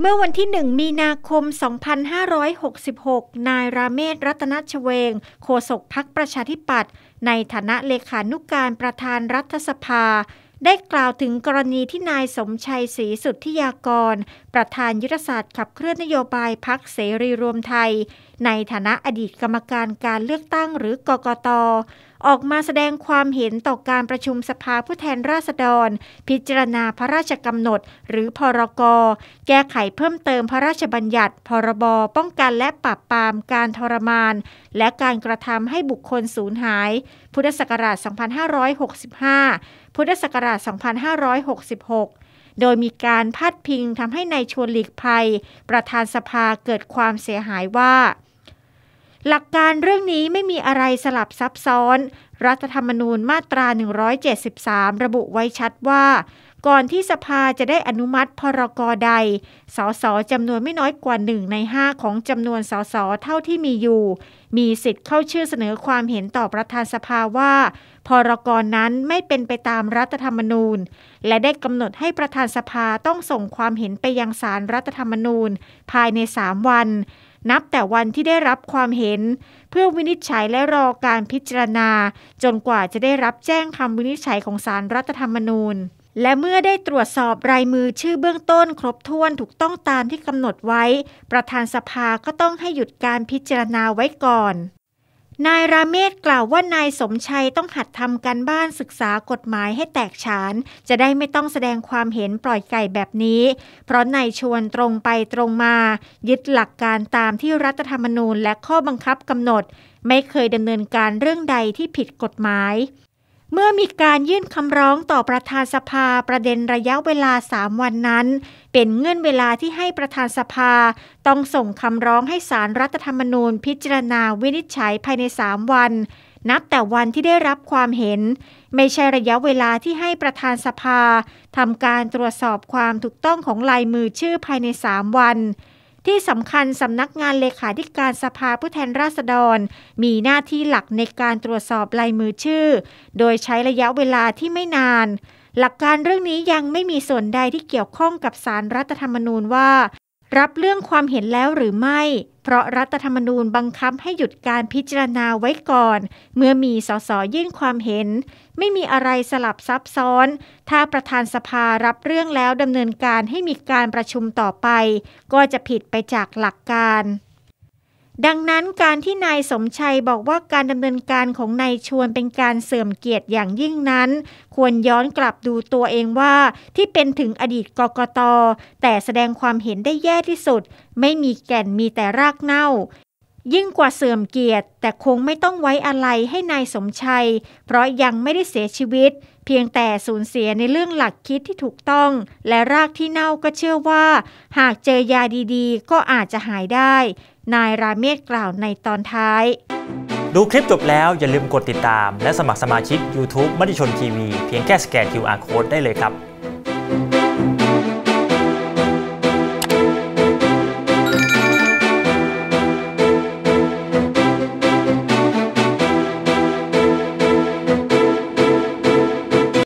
เมื่อวันที่ 1 มีนาคม 2566 นายราเมศรัตนชเวง โฆษกพักประชาธิปัตย์ในฐานะเลขานุกการประธานรัฐสภา ได้กล่าวถึงกรณีที่นายสมชัยศรีสุทธิยากร ประธานยุทธศาสตร์ขับเคลื่อนนโยบายพักเสรีรวมไทย ในฐานะอดีตกรรมการการเลือกตั้งหรือกกต ออกมาแสดงความเห็นต่อการประชุมสภาผู้แทนราษฎร พิจารณาพระราชกำหนด หรือพรกแก้ไขเพิ่มเติมพระราชบัญญัติ พรบป้องกันและปราบปรามการทรมาน และการกระทำให้บุคคลสูญหาย พุทธศักราช 2565 พุทธศักราช 2566โดยมีการพาดพิงทำให้ในชวนหลีกภัย ประธานสภาเกิดความเสียหายว่า หลักการเรื่องนี้ไม่มีอะไรสลับซับซ้อน รัฐธรรมนูญมาตรา 173 ระบุไว้ชัดว่า ก่อนที่สภาจะได้อนุมัติพรกใด สสจำนวนไม่น้อยกว่าหนึ่งใน 5 ของจำนวนสสเท่าที่มีอยู่ มีสิทธิ์เข้าชื่อเสนอความเห็นต่อประธานสภาว่า พรกนั้นไม่เป็นไปตามรัฐธรรมนูญ และได้กำหนดให้ประธานสภาต้องส่งความเห็นไปยังสารรัฐธรรมนูญ ภายใน 3 วัน นับแต่วันที่ได้รับความเห็น เพื่อวินิจฉัยและรอการพิจารณา จนกว่าจะได้รับแจ้งคำวินิจฉัยของสารรัฐธรรมนูญ และเมื่อได้ตรวจสอบรายมือชื่อเบื้องต้นครบถ้วนถูกต้องตามที่กำหนดไว้ ประธานสภาก็ต้องให้หยุดการพิจารณาไว้ก่อน นายราเมศกล่าวว่านายสมชัยต้องหัดทำการบ้านศึกษากฎหมายให้แตกฉาน จะได้ไม่ต้องแสดงความเห็นปล่อยไก่แบบนี้ เพราะนายชวนตรงไปตรงมา ยึดหลักการตามที่รัฐธรรมนูญและข้อบังคับกำหนด ไม่เคยดำเนินการเรื่องใดที่ผิดกฎหมาย เมื่อมีการยื่นคำร้องต่อประธานสภาประเด็นระยะเวลา 3 วันนั้น เป็นเงื่อนเวลาที่ให้ประธานสภา ต้องส่งคำร้องให้สารรัฐธรรมนูญพิจารณาวินิจฉัยภายใน 3 วัน นับแต่วันที่ได้รับความเห็น ไม่ใช่ระยะเวลาที่ให้ประธานสภาทำการตรวจสอบความถูกต้องของลายมือชื่อภายใน 3 วัน ที่สำคัญสำนักงานเลขาธิการสภาผู้แทนราษฎร มีหน้าที่หลักในการตรวจสอบลายมือชื่อ โดยใช้ระยะเวลาที่ไม่นาน หลักการเรื่องนี้ยังไม่มีส่วนใดที่เกี่ยวข้องกับสารรัฐธรรมนูญว่า รับเรื่องความเห็นแล้วหรือไม่ เพราะรัฐธรรมนูญบังคับให้หยุดการพิจารณาไว้ก่อน เมื่อมีสสยื่นความเห็น ไม่มีอะไรสลับซับซ้อน ถ้าประธานสภารับเรื่องแล้วดำเนินการให้มีการประชุมต่อไป ก็จะผิดไปจากหลักการ ดังนั้นการที่นายสมชัยบอกว่าการดำเนินการของนายชวนเป็นการเสื่อมเกียรติอย่างยิ่งนั้น ควรย้อนกลับดูตัวเองว่า ที่เป็นถึงอดีตกกตแต่แสดงความเห็นได้แย่ที่สุด ไม่มีแก่นมีแต่รากเน่า ยิ่งกว่าเสื่อมเกียรติ แต่คงไม่ต้องไว้อะไรให้นายสมชัย เพราะยังไม่ได้เสียชีวิต เพียงแต่สูญเสียในเรื่องหลักคิดที่ถูกต้อง และรากที่เน่าก็เชื่อว่า หากเจอยาดีๆ ก็อาจจะหายได้ นายราเมศกล่าวในตอนท้าย ดูคลิปจบแล้วอย่าลืมกดติดตาม และสมัครสมาชิก YouTube มติชนทีวีเพียงแค่สแกน QR Code ได้เลยครับ